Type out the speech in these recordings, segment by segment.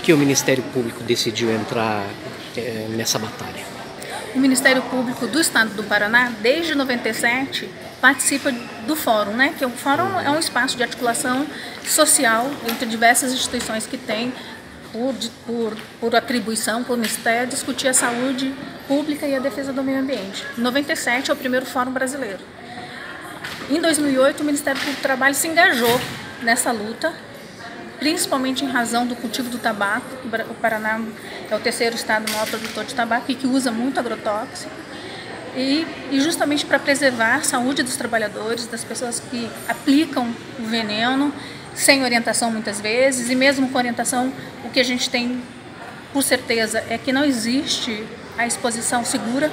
que o Ministério Público decidiu entrar é, nessa batalha? O Ministério Público do Estado do Paraná, desde 97, participa do fórum, né? Que o fórum é um espaço de articulação social entre diversas instituições que têm por, por, por atribuição, por ministério, discutir a saúde pública e a defesa do meio ambiente. Em 97 é o primeiro fórum brasileiro. Em 2008, o Ministério Público do Trabalho se engajou nessa luta, principalmente em razão do cultivo do tabaco. O Paraná é o terceiro estado maior produtor de tabaco e que usa muito agrotóxico. E, e justamente para preservar a saúde dos trabalhadores, das pessoas que aplicam o veneno sem orientação muitas vezes, e mesmo com orientação, o que a gente tem por certeza é que não existe a exposição segura,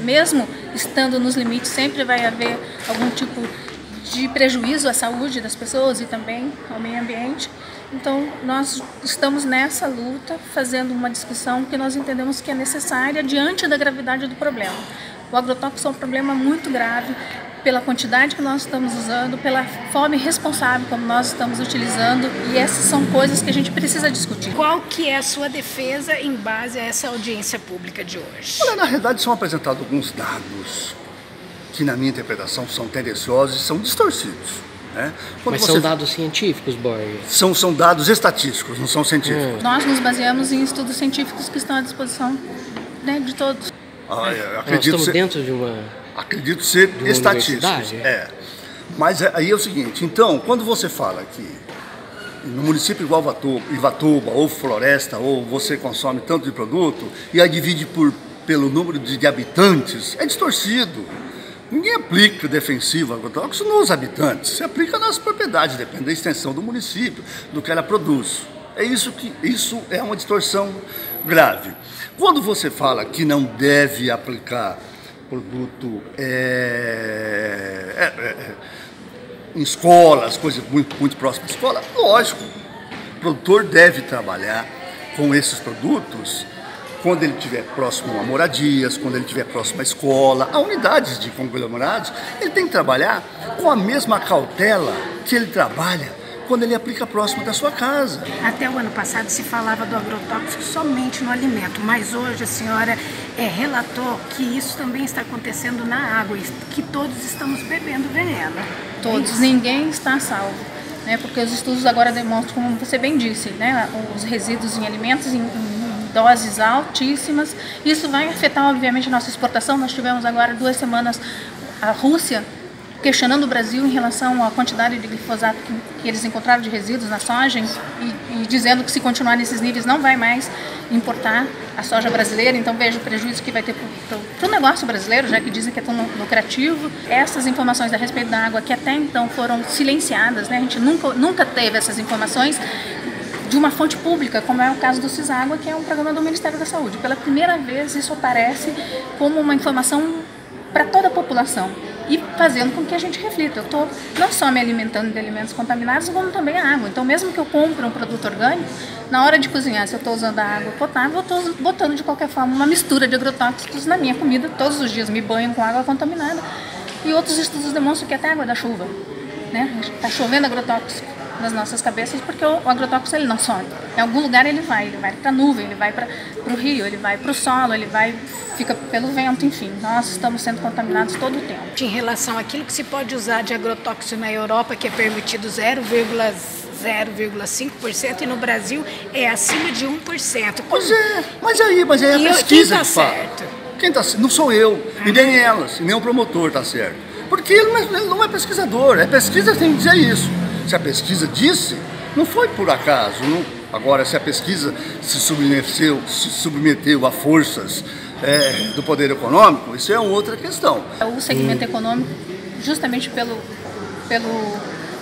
mesmo estando nos limites, sempre vai haver algum tipo de prejuízo à saúde das pessoas e também ao meio ambiente. Então, nós estamos nessa luta, fazendo uma discussão que nós entendemos que é necessária diante da gravidade do problema. O agrotóxico é um problema muito grave, pela quantidade que nós estamos usando, pela forma irresponsável como nós estamos utilizando e essas são coisas que a gente precisa discutir. Qual que é a sua defesa em base a essa audiência pública de hoje? Olha, na realidade são apresentados alguns dados que na minha interpretação são tendenciosos e são distorcidos. Né? Mas são dados científicos, Borges? São, são dados estatísticos, não são científicos. Hum. Nós nos baseamos em estudos científicos que estão à disposição né, de todos. Ah, acredito Nós estamos ser... dentro de uma acredito ser estatísticos. É. Mas aí é o seguinte, então, quando você fala que no município igual Ivatuba, ou Floresta, ou você consome tanto de produto, e aí divide por, pelo número de, de habitantes, é distorcido. Ninguém aplica defensivo agrotóxico nos habitantes, se aplica nas propriedades, depende da extensão do município, do que ela produz. É isso que isso é uma distorção grave. Quando você fala que não deve aplicar produto é, é, é, é, em escolas, coisas muito, muito próximas da escola, lógico, o produtor deve trabalhar com esses produtos quando ele estiver próximo a moradias, quando ele estiver próximo à escola, a unidades de conglomerados, ele tem que trabalhar com a mesma cautela que ele trabalha quando ele aplica próximo da sua casa. Até o ano passado se falava do agrotóxico somente no alimento, mas hoje a senhora é, relatou que isso também está acontecendo na água, que todos estamos bebendo veneno. Todos, ninguém está salvo. Né, porque os estudos agora demonstram, como você bem disse, né, os resíduos em alimentos em, em doses altíssimas. Isso vai afetar, obviamente, a nossa exportação. Nós tivemos agora duas semanas a Rússia questionando o Brasil em relação à quantidade de glifosato que, eles encontraram de resíduos na soja e, e, dizendo que se continuar nesses níveis não vai mais importar a soja brasileira. Então veja o prejuízo que vai ter para o negócio brasileiro, já que dizem que é tão lucrativo. Essas informações a respeito da água que até então foram silenciadas, né? a gente nunca, nunca teve essas informações de uma fonte pública, como é o caso do CISÁGUA, que é um programa do Ministério da Saúde. Pela primeira vez isso aparece como uma informação para toda a população e fazendo com que a gente reflita. Eu estou não só me alimentando de alimentos contaminados, como também a água. Então, mesmo que eu compre um produto orgânico, na hora de cozinhar, se eu estou usando a água potável, eu estou botando de qualquer forma uma mistura de agrotóxicos na minha comida. Todos os dias me banho com água contaminada. E outros estudos demonstram que até água da chuva. Está né? chovendo agrotóxico nas nossas cabeças, porque o, agrotóxico ele não some. Em algum lugar ele vai, ele vai para a nuvem, ele vai para o rio, ele vai para o solo, ele vai fica pelo vento, enfim. Nós estamos sendo contaminados todo o tempo. Em relação àquilo que se pode usar de agrotóxico na Europa, que é permitido 0,5% e no Brasil é acima de 1%. Pois é, mas aí, mas aí a e pesquisa quem tá certo? Quem está Não sou eu, ah. e nem elas, e nem o promotor está certo. Porque ele não, é, ele não é pesquisador, é pesquisa tem que dizer isso. Se a pesquisa disse, não foi por acaso. Não. Agora, se a pesquisa se submeteu, se submeteu a forças é, do poder econômico, isso é uma outra questão. O segmento econômico, justamente pelo, pelo,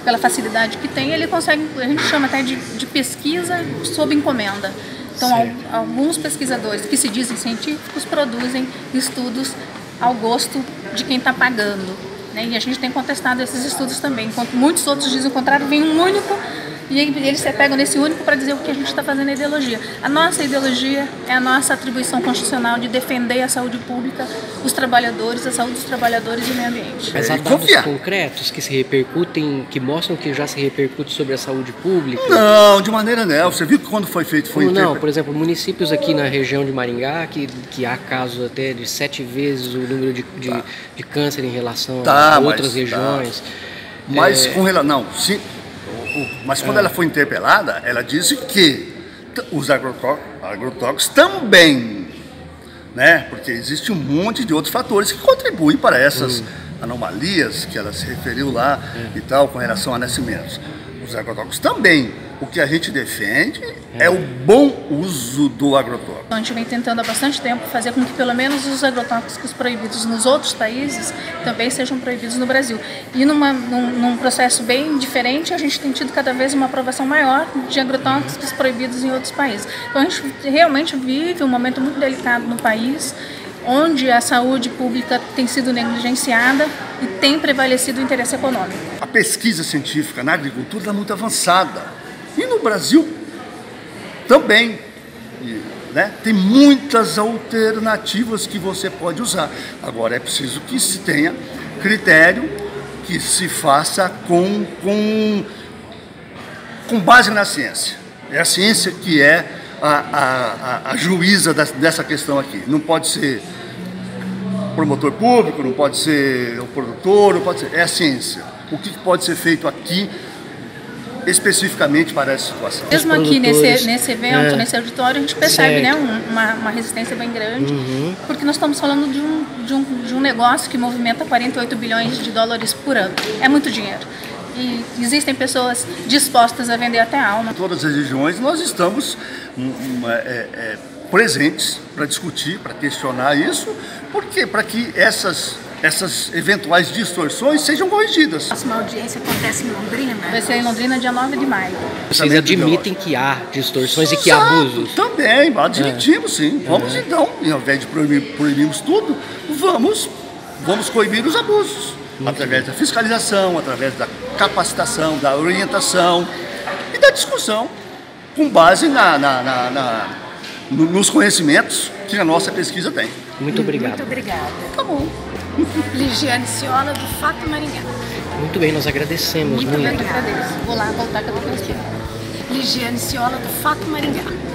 pela facilidade que tem, ele consegue, a gente chama até de, de pesquisa sob encomenda. Então, al, alguns pesquisadores que se dizem científicos produzem estudos ao gosto de quem está pagando. Né? E a gente tem contestado esses estudos também. Enquanto muitos outros dizem o contrário, vem um único E eles se pegam nesse único para dizer o que a gente está fazendo é ideologia. A nossa ideologia é a nossa atribuição constitucional de defender a saúde pública, os trabalhadores, a saúde dos trabalhadores e o meio ambiente. Mas há dados concretos que se repercutem, que mostram que já se repercute sobre a saúde pública? Não, de maneira não. Você viu que quando foi feito foi Não, por exemplo, municípios aqui na região de Maringá, que, que há casos até de sete vezes o número de, de, tá. de câncer em relação tá, a outras mas, tá. regiões. Tá. Mas é... com relação. Não, sim. Mas quando é. ela foi interpelada, ela disse que os agrotóxicos também, né? Porque existe um monte de outros fatores que contribuem para essas hum. anomalias que ela se referiu lá é. e tal, com relação a nascimentos. Os agrotóxicos também o que a gente defende é, é o bom uso do agrotóxico. A gente vem tentando há bastante tempo fazer com que pelo menos os agrotóxicos proibidos nos outros países também sejam proibidos no Brasil. E numa, num, num, processo bem diferente, a gente tem tido cada vez uma aprovação maior de agrotóxicos proibidos em outros países. Então a gente realmente vive um momento muito delicado no país onde a saúde pública tem sido negligenciada e tem prevalecido o interesse econômico. A pesquisa científica na agricultura está muito avançada. E no Brasil também. Né? Tem muitas alternativas que você pode usar. Agora é preciso que se tenha critério, que se faça com, com, com base na ciência. É a ciência que é a, a, a juíza dessa questão aqui. Não pode ser promotor público, não pode ser o produtor, não pode ser. É a ciência. O que pode ser feito aqui especificamente para essa situação. Mesmo aqui nesse, nesse evento, é. nesse auditório, a gente percebe né, uma, uma resistência bem grande, uhum. porque nós estamos falando de um, de, um, de um negócio que movimenta 48 bilhões de dólares por ano. É muito dinheiro. E existem pessoas dispostas a vender até a alma. Em todas as regiões nós estamos um, um, é, é, presentes para discutir, para questionar isso, porque para que essas essas eventuais distorções sejam corrigidas. A próxima audiência acontece em Londrina? Vai ser em Londrina dia 9 de maio. Vocês admitem que há distorções Exato, e que há abusos? Também, admitimos é. sim. Vamos é. então, ao invés de proibir, proibirmos tudo, vamos, vamos coibir os abusos. Muito através bem. da fiscalização, através da capacitação, da orientação e da discussão, com base na, na, na, na nos conhecimentos que a nossa pesquisa tem. Muito obrigado. Muito obrigada. Tá bom. Ligiane Ciola, do Fato Maringá. Muito bem, nós agradecemos muito. Muito agradeço. Vou lá voltar com a tua Ligiane Ciola, do Fato Maringá.